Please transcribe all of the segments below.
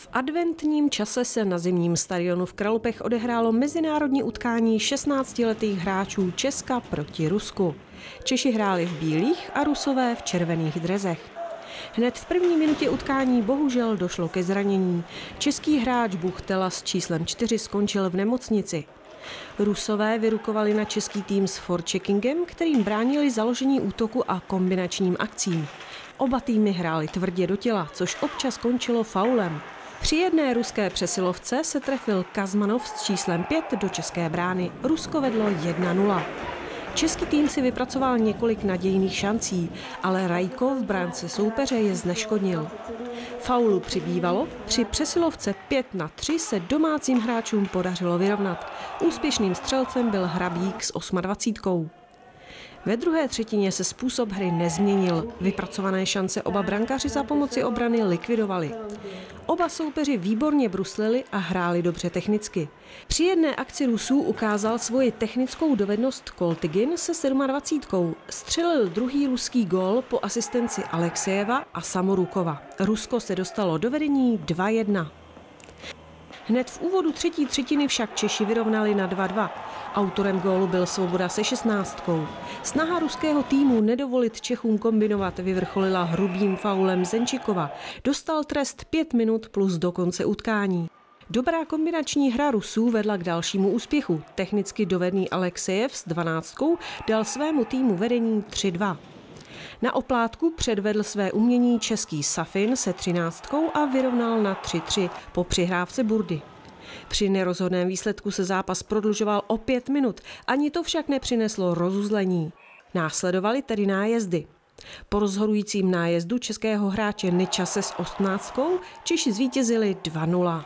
V adventním čase se na zimním stadionu v Kralupech odehrálo mezinárodní utkání 16-letých hráčů Česka proti Rusku. Češi hráli v bílých a Rusové v červených drezech. Hned v první minutě utkání bohužel došlo ke zranění. Český hráč Buchtela s číslem 4 skončil v nemocnici. Rusové vyrukovali na český tým s forcheckingem, kterým bránili založení útoku a kombinačním akcím. Oba týmy hráli tvrdě do těla, což občas končilo faulem. Při jedné ruské přesilovce se trefil Kazmanov s číslem 5 do české brány. Rusko vedlo 1-0. Český tým si vypracoval několik nadějných šancí, ale Rajko v bránce soupeře je zneškodnil. Faulu přibývalo, při přesilovce 5 na 3 se domácím hráčům podařilo vyrovnat. Úspěšným střelcem byl Hrabík s 28. Ve druhé třetině se způsob hry nezměnil. Vypracované šance oba brankaři za pomoci obrany likvidovali. Oba soupeři výborně bruslili a hráli dobře technicky. Při jedné akci Rusů ukázal svoji technickou dovednost Koltigin se 27. Střelil druhý ruský gol po asistenci Alexejeva a Samorukova. Rusko se dostalo do vedení 2-1. Hned v úvodu třetí třetiny však Češi vyrovnali na 2-2. Autorem gólu byl Svoboda se šestnáctkou. Snaha ruského týmu nedovolit Čechům kombinovat vyvrcholila hrubým faulem Zenčikova. Dostal trest pět minut plus do konce utkání. Dobrá kombinační hra Rusů vedla k dalšímu úspěchu. Technicky dovedný Alexejev s 12 dal svému týmu vedení 3-2. Na oplátku předvedl své umění český Safin se 13 a vyrovnal na 3-3 po přihrávce Burdy. Při nerozhodném výsledku se zápas prodlužoval o pět minut, ani to však nepřineslo rozuzlení. Následovaly tedy nájezdy. Po rozhodujícím nájezdu českého hráče Nečase s ostnáctkou Češi zvítězili 2-0.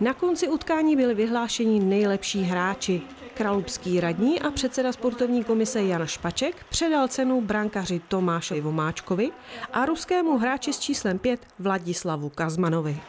Na konci utkání byli vyhlášeni nejlepší hráči. Kralupský radní a předseda sportovní komise Jan Špaček předal cenu brankaři Tomášovi Vomáčkovi a ruskému hráči s číslem 5 Vladislavu Kazmanovi.